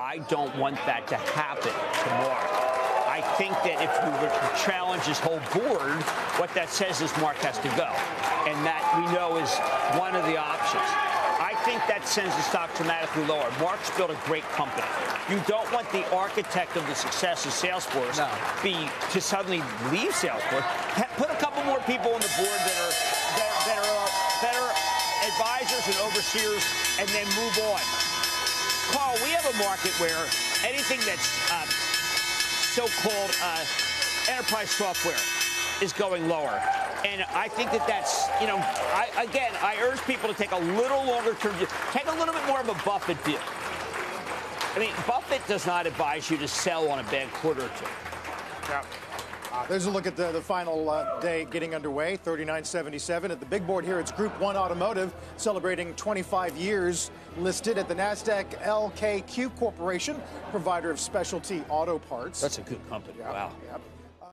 I don't want that to happen tomorrow. I think that if we were to challenge his whole board, what that says is Mark has to go. And that we know is one of the options. I think that sends the stock dramatically lower. Mark's built a great company. You don't want the architect of the success of Salesforce No. be to suddenly leave Salesforce. Put a couple more people on the board that are that, that are better advisors and overseers, and then move on. Market where anything that's uh, so-called uh, enterprise software is going lower. And I think that that's, you know, I, again, I urge people to take a little longer term view, take a little bit more of a Buffett view. I mean, Buffett does not advise you to sell on a bad quarter or two. Yeah. Uh, there's a look at the, the final uh, day getting underway, 39.77. At the big board here, it's Group 1 Automotive celebrating 25 years listed at the NASDAQ LKQ Corporation, provider of specialty auto parts. That's a good company. Wow. Yep.